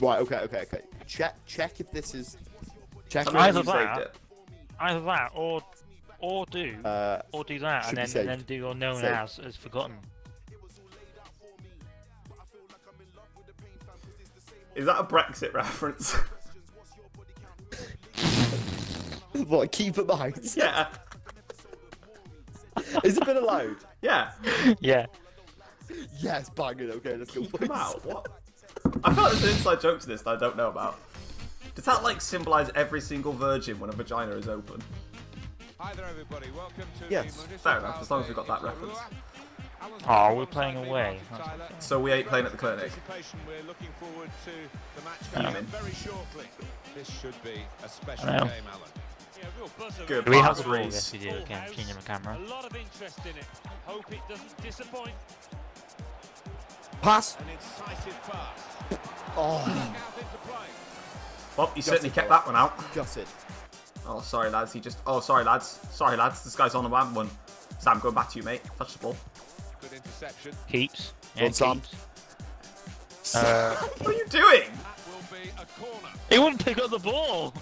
Right. Okay. Okay. Okay. Check. Check if this is. Check. So if either you that- saved it. Either that, or or do, Uh, or do that, and then and then do your known Saved. as as forgotten. Is that a Brexit reference? what? Keep it mind. yeah. Is it been allowed? Yeah. yeah. Yes. Banging. Okay. Let's go. Come boys. out. What? I feel like there's an inside joke to this that I don't know about. Does that like symbolize every single virgin when a vagina is open? Hi there, everybody. Welcome to Yes, the fair enough, as long as we've got that reference. Oh, we're playing away. So we ain't playing at the clinic. We're looking forward to the match Um, coming up very shortly. This should be a special game, Alan. Yeah, real buzzer. Good Do we have pass, the ball? Reece. Yes, we do. Okay, I'm changing my camera. A lot of interest in it. Hope it doesn't disappoint. Pass. An incisive pass. Oh. Out into play. Well, you certainly kept that one out. Gutted. Oh, sorry, lads. He just. Oh, sorry, lads. Sorry, lads. This guy's on the one. one. Sam, going back to you, mate. Touch the ball. Good interception. Keeps. Go on, Sam. keeps. Uh, What are you doing? That will be a corner. he wouldn't pick up the ball.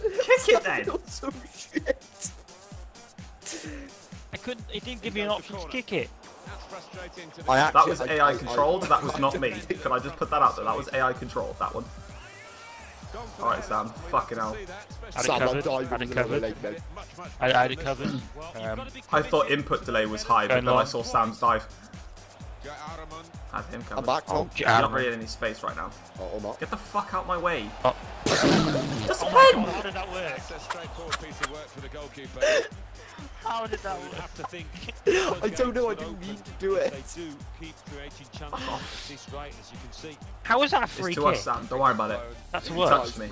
Kick it then. You're shit. I couldn't. He didn't give me an option to kick it. That's frustrating to the I That was I- AI I- controlled. I- That was not me. Can I just put that out there? That was AI controlled. That one. Alright, Sam, fucking love hell. to see that, especially Had it Sam, I'm covered, had it covered. leg, mate. much, much I, I had it covered. Um, got to be I thought input delay was high, but Going then I saw Sam's dive. Jack Araman. Had him I'm back, Oh, Tom. J- You're not really in any space right now. Oh, or not. Get the fuck out my way. Oh. Just Oh my god, how did that work? That's a straightforward piece of work for the goalkeeper. How did that work? have to think. I don't know. I didn't mean to do it. They do keep creating chances oh. to assist right, as you can see. How was that a It's free to kick? us, Sam. Don't worry about it. That's a Touch me.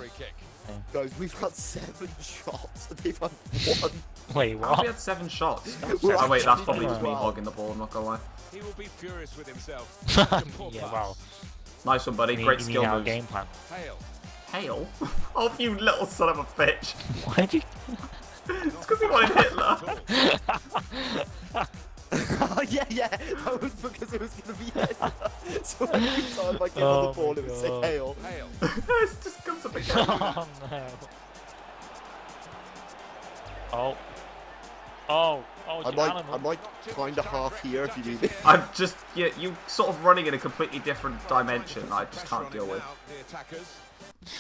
Guys, we've had seven shots. and They've had one. Wait, How have we what? had seven shots? We're oh wait, that's probably just me well. hogging the ball, I'm not gonna lie. He will be furious with himself. yeah, wow. Nice one, buddy. You Great you skill moves. game plan? Hale. Hail? oh, you little son of a bitch. Why did you? it's because he wanted Hitler. oh, yeah, yeah. That was because it was going to be Hitler. so every time I give Oh her the ball, my it would say God. hail. Hale. it just comes up again. Oh no. Oh. Oh. Oh, I Jim might, Allen. I might kind of half here if you need it. I'm just, yeah, you sort of running in a completely different dimension that I just can't on deal him with. Now,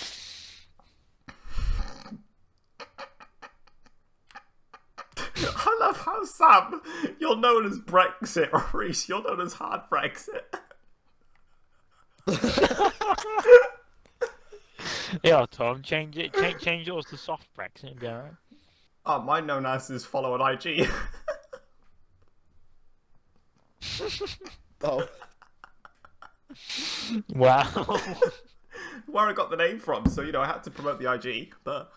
The attackers. I love how Sam, you're known as Brexit, or Reese, you're known as hard Brexit. Yeah, Tom, change it. Change, change yours to soft Brexit. It'd be. Oh, mine known as is follow on IG. Oh, Wow. Where I got the name from, so you know I had to promote the IG. But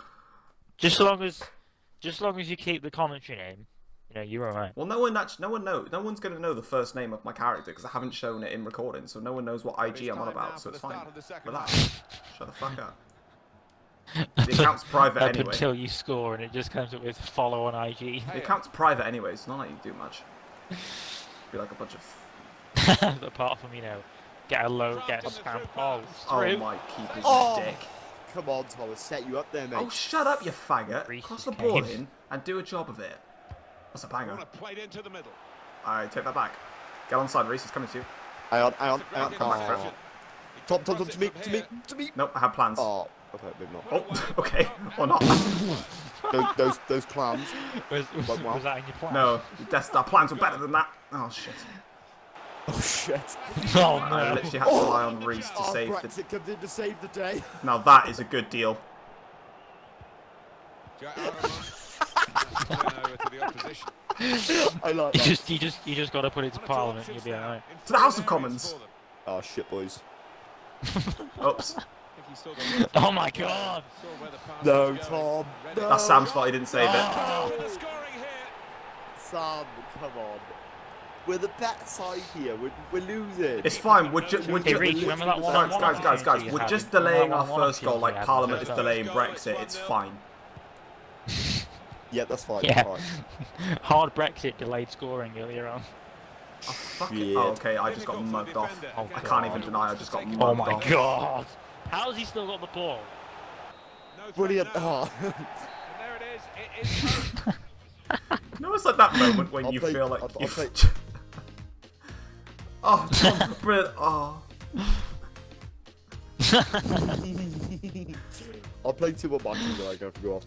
just so long as, just as long as you keep the commentary name, you know, you're alright. well, no one actually, no one know, no one's gonna know the first name of my character because I haven't shown it in recording, so no one knows what IG I'm on about. So it's fine. Relax. Shut the fuck up. The account's private Up anyway. until you score, and it just comes up with follow on IG. The account's private anyway. It's not like you do much. Be like a bunch of. Apart from you know, get a low, get a spam. Oh, Oh my keeper's Oh. dick. come on, Thomas. Set you up there, mate. Oh, shut up, you faggot. Reece Cross the ball in and do a job of it. That's a banger. Corner played into the middle. Alright, take that back. Get onside, Reese is coming to you. hang on, hang on, hang on. come back for it. Tom, Tom, Tom, to me, to me, to me. Nope, I have plans. Oh, okay, maybe not. Oh, okay. Or not. Those, those, those clams. Was, was, Like, wow. was that in your plan? No, Death Star plans were better than that. Oh, shit. Oh shit. Oh I no. literally had to rely on Reese to Oh, save the... Brexit comes in to save the day. Now that is a good deal. Jack Araman. Turn over to the opposition. I like You just, you just, you just got to put it to Parliament, you'll be alright. To the House of Commons. Oh shit, boys. Oops. Oh my God. No, Tom. No. That's Sam's fault he didn't save it. Oh. Scoring. Sam, come on. We're the better side here. We're, we're losing. It's fine. We're, ju- we're Hey, ju- Reece, remember that guys, guys, guys, guys. We're just delaying our first goal like Parliament is delaying? Brexit. It's fine. Yeah, that's fine. Yeah. Fine. Hard Brexit delayed scoring earlier on. Oh, fuck it. Oh, okay, I just got mugged off. Oh, I can't even deny I just got oh, mugged off. Oh my off. God. How's he still got the ball? No Brilliant. now. Oh. And there it is. It is close. You know, it's like that moment when I'll you play- feel like I'll- I'll you. play- oh, John, brilliant. Oh. I'll play two more matches and I go for go off.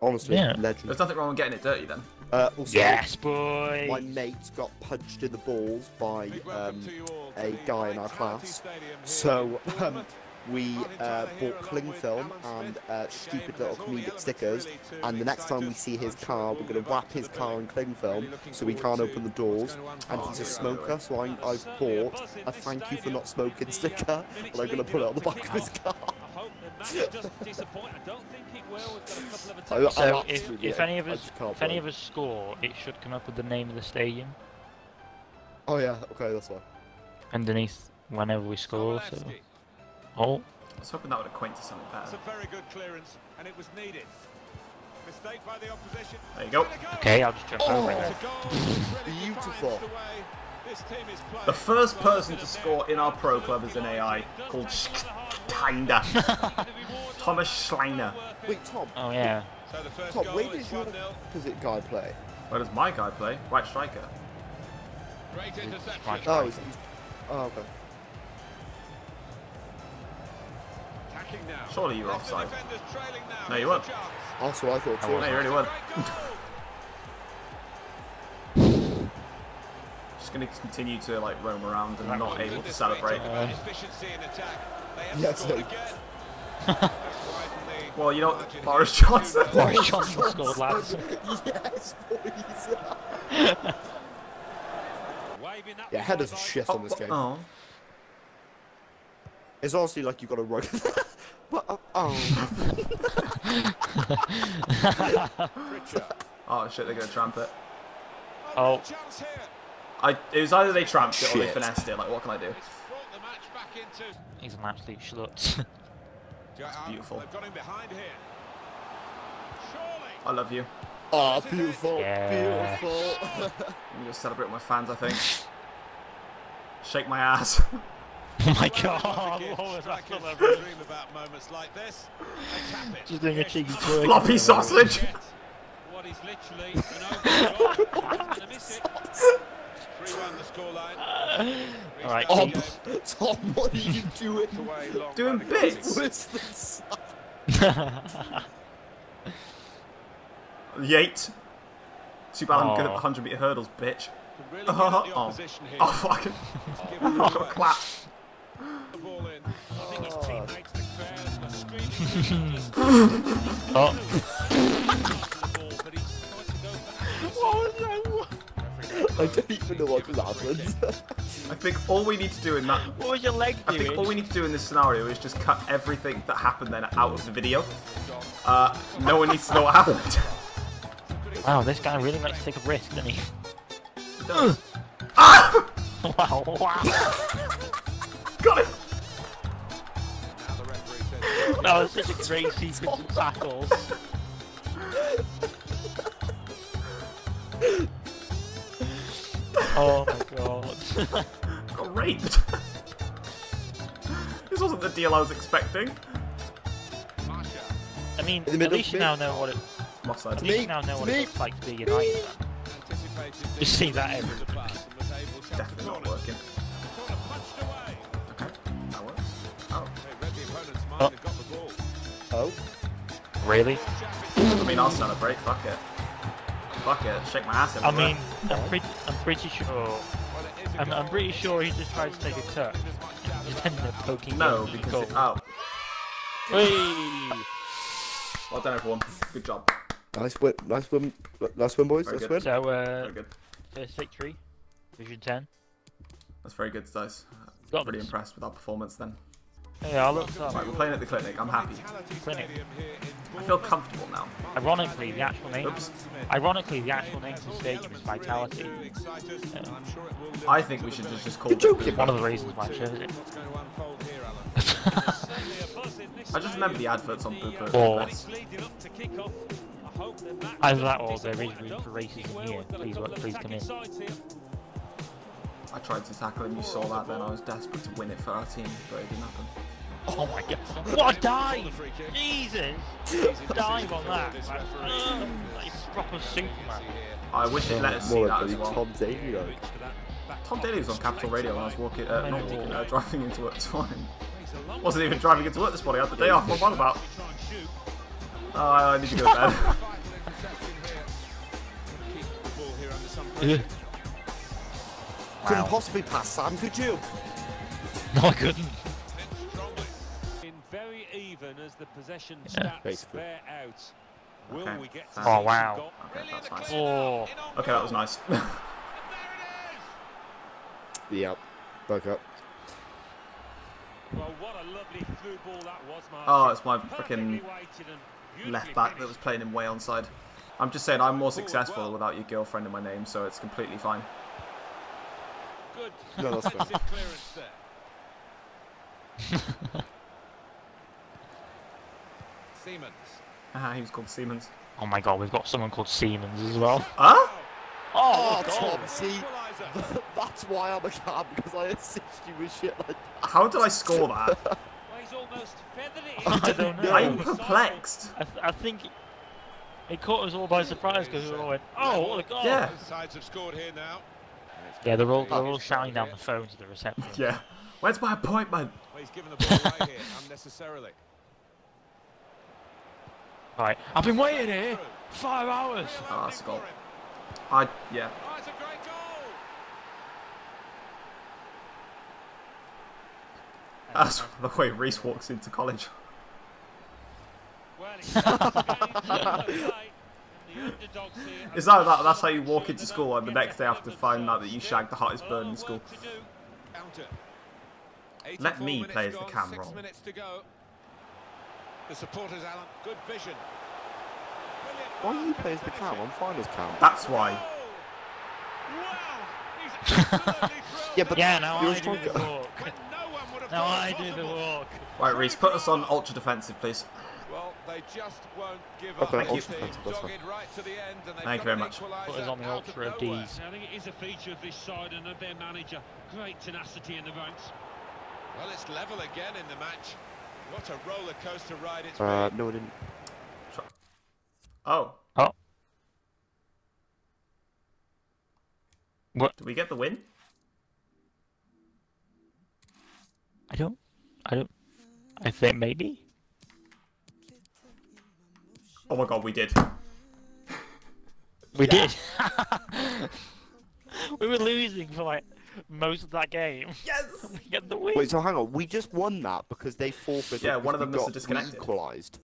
Honestly, Yeah. legend. There's nothing wrong with getting it dirty then. Uh, also, yes, boy. my mate got punched in the balls by um, to you all to a guy in our class. So um, Bournemouth. We uh, bought cling film and uh, stupid little comedic stickers. And the next time we see his car, we'll we're going to wrap his car in cling film so we can't open the doors. And he's a smoker, so I, I've bought a thank you for not smoking sticker. And I'm going to put it on the back of his car. I hope the match doesn't disappoint. I don't think it will. We've got a couple of I- attacks. I'm So if, if any of us if any of us score, it should come up with the name of the stadium Oh yeah, okay, that's fine. underneath whenever we score. So Sobolewski. Oh, I was hoping that would acquaint to something That's better. a very good clearance, and it was needed. Mistake by the opposition. There you go. okay, I'll just jump Oh. over It's it. a goal. It really Beautiful. the this team is. The first person to score in our pro club is an AI called Kinda. Thomas Schleiner. Wait, Tom, Oh yeah. So Tom, goal where is does your 1-0. opposite guy play? Where does my guy play? Right striker. Great interception. Oh, he's, he's, oh okay. Surely you were offside. defenders trailing now. No, you weren't. chance. Also, I thought I too. No, you really weren't. Just gonna continue to like roam around and not able to celebrate. talk about efficiency in attack. They have Yes, scored they- again. That's widen the Well, you know, margin Boris. Johnson. Boris Johnson scored lads. yes, boys. Waving that yeah, one headers are bye-bye. shit on this oh. game. Oh, It's honestly like you've got to run. But, oh. Oh shit! They're gonna tramp it. Oh. I. It was either they tramped it or they finessed it. Like, what can I do? It's brought the match back into. He's an absolute schlut. That's beautiful. They've got him behind here. Surely. I love you. oh, beautiful, Yeah. beautiful. I'm gonna celebrate with my fans. I think. Shake my ass. oh my god, what was that strikers from who everyone? dream about moments like this. They tap it. Just doing a cheeky twerk. Floppy sausage. What is literally an open goal. Not gonna miss it. 3-1 the scoreline. Alright, Oh, Restart the game. Tom, what are you doing? Doing by the goalie. bits. Where's this? Yeet. Too bad I'm good at the 100 meter hurdles, bitch. Really get at the Oh. Oh fucking. I oh, the got clapped. Oh, the ball, but he's trying to go for action. I don't even know what happened. I think all we need to do in that. what was your leg doing? I think all we need to do in this scenario is just cut everything that happened then out of the video. Uh, no one needs to know what happened. Wow, this guy really likes to take a risk, doesn't he? It does. wow, wow. Got it. Now the That was such a great sequence of tackles. Oh my god. Got raped. this wasn't the deal I was expecting. I mean, at least you now know what it. I'm. At least Me, you now know what me. it looks like to be a United fan. You see that the every Oh. and got the ball. Oh, Really? I mean, I'll celebrate. Fuck it. Fuck it. Shake my ass I mean, I'm pretty, I'm pretty sure. Well, it is a I'm, I'm pretty sure he just tried to take a touch. Just ended up poking no, him in the because it, goal. oh, Whee! well done everyone. Good job. nice win, nice win, nice win, boys. Very Nice good. win. So, uh, Very good. first victory, Division 10. That's very good, guys. Got Pretty this. impressed with our performance then. Yeah, I looked up. Right, we're playing at the clinic. I'm happy. Clinic. I feel comfortable now. Ironically, the actual name. Oops. Ironically, the actual name of the stadium is Vitality. I think we should just just call You're it. joking. One of the reasons why I chose it. What's going to unfold here, Alan? I just remember the adverts on Booper. Or- Either that or there is room for racism here. Please, wo- please come in. I tried to tackle him. You saw that. Then I was desperate to win it for our team, but it didn't happen. Oh my god. What a dive! The. Jesus! Easy Dive on that. this like proper Superman. I wish it let us see that like as well. Tom Daley, though. Tom Daley was on Capital Radio when I was walking, uh, not walking, uh, driving into work this morning. Wasn't even driving into work this morning. I had the day off. What am I about? Oh, I need to go to bed. Keep the ball here under some Yeah. pressure. Couldn't Wow. possibly pass Sam, could you? No, I couldn't. The possession stats basically. bear out. Will Okay. we get to Oh, wow. goal? Okay, Really that's nice. Oh. now, in on Okay, that was nice. And there it is. Yep. Bug up. Well, what a lovely through ball that was, Mark. oh, it's my Perfectly freaking weighted and beautifully left back that was playing him way onside. I'm just saying I'm more oh, successful without your girlfriend in my name, so it's completely fine. Good No, that's fair. defensive clearance there. Siemens. Ah, he was called Siemens. Oh my god, we've got someone called Siemens as well. Huh? Oh, God. Tom, see, that's why I'm a cam, because I assist you with shit like that. How did I score that? Well, he's almost feathered I don't know. I'm perplexed. I, th- I think it caught us all by surprise because we all went, oh, what a goal! Yeah. Sides have scored here now. Yeah, they're all they're all shouting down the here. phone to the reception. Yeah. Where's my appointment? Well, he's given the ball away here unnecessarily. Right, I've been waiting here five hours. Real Oh, that's a goal. I yeah. It's a great goal. That's the way Reese walks into college. Well, it's a game well played, and the underdogs here Is have that, that that's how you walk into school and the next day up after on finding out that you shagged the hottest Still bird in school? to do. Counter. Let me play as the gone, cam six role. minutes to go. The supporters, Alan, good vision. Why do you work play and as the finish cam? it. I'm fine as cam. That's why. Oh! Wow! He's absolutely thrilled Yeah, but Yeah, now I do the walk. when no one would have Now I do the walk. Right, Reese, put us on ultra defensive, please. Well, they just won't give Okay, up. ultra this team. defensive, that's fine. Right to the end, and Thank you very much. Put us on the ultra of. Ds. I think it is a feature of this side and of their manager. Great tenacity in the ranks. Well, it's level again in the match. What a roller coaster ride it's Uh, been. no, it didn't. Oh, Oh. What? did we get the win? I don't. I don't. I think maybe. Oh my god, we did. We did. we were losing for like most of that game. Yes! we get the win. Wait, so hang on. We just won that because they forfeited. Yeah, one of them we must got have disconnected. Equalised.